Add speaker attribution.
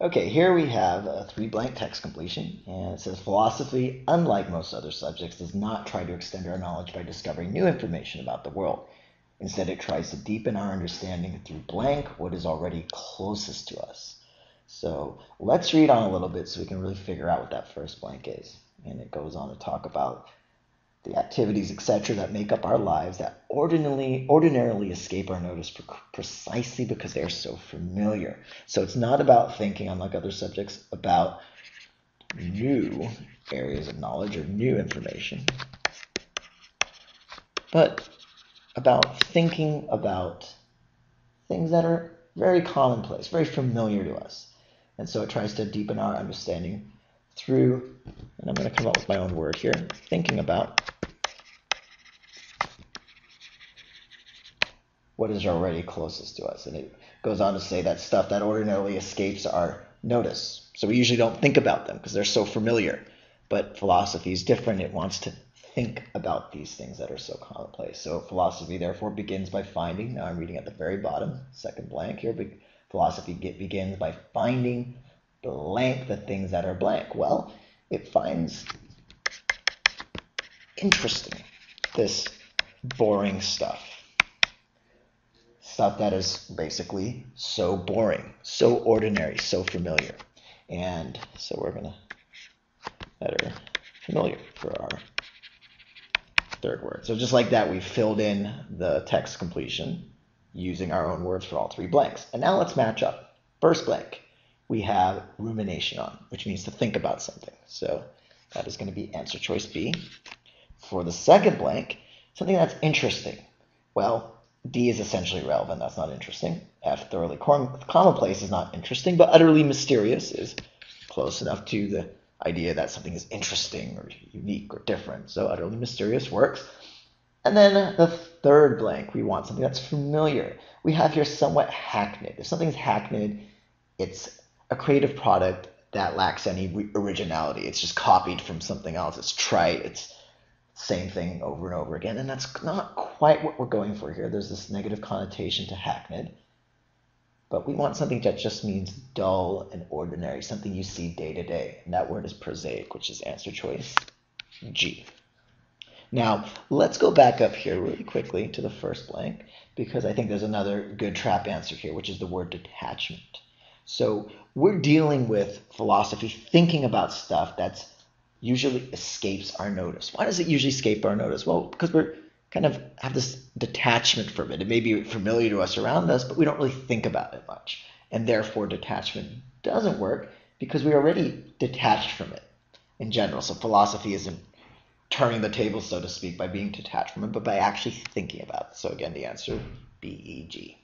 Speaker 1: Okay, here we have a three blank text completion, and it says philosophy, unlike most other subjects, does not try to extend our knowledge by discovering new information about the world. Instead, it tries to deepen our understanding through blank what is already closest to us. So let's read on a little bit so we can really figure out what that first blank is. And it goes on to talk about the activities, etc., that make up our lives that ordinarily ordinarily escape our notice precisely because they are so familiar. So it's not about thinking, unlike other subjects, about new areas of knowledge or new information, but about thinking about things that are very commonplace, very familiar to us. And so it tries to deepen our understanding through, and I'm going to come up with my own word here, thinking about what is already closest to us. And it goes on to say that stuff that ordinarily escapes our notice. So we usually don't think about them because they're so familiar. But philosophy is different. It wants to think about these things that are so commonplace. So philosophy, therefore, begins by finding. Now I'm reading at the very bottom, second blank here. Philosophy begins by finding blank the things that are blank. Well, it finds interesting this boring stuff stuff that is basically so boring, so ordinary, so familiar. And so we're going to are familiar for our third word. So just like that, we filled in the text completion using our own words for all three blanks. And now let's match up. First blank, we have rumination on, which means to think about something. So that is going to be answer choice B. For the second blank, something that's interesting. Well, D is essentially relevant. That's not interesting. F, thoroughly commonplace, is not interesting, but utterly mysterious is close enough to the idea that something is interesting or unique or different. So utterly mysterious works. And then the third blank, we want something that's familiar. We have here somewhat hackneyed. If something's hackneyed, it's a creative product that lacks any originality. It's just copied from something else. It's trite. It's same thing over and over again. And that's not quite what we're going for here. There's this negative connotation to hackneyed. But we want something that just means dull and ordinary, something you see day to day. And that word is prosaic, which is answer choice G. Now, let's go back up here really quickly to the first blank because I think there's another good trap answer here, which is the word detachment. So we're dealing with philosophy, thinking about stuff that's usually escapes our notice. Why does it usually escape our notice? Well, because we're kind of have this detachment from it. It may be familiar to us around us, but we don't really think about it much. And therefore, detachment doesn't work because we're already detached from it in general. So philosophy isn't turning the table, so to speak, by being detached from it, but by actually thinking about it. So again, the answer B E G.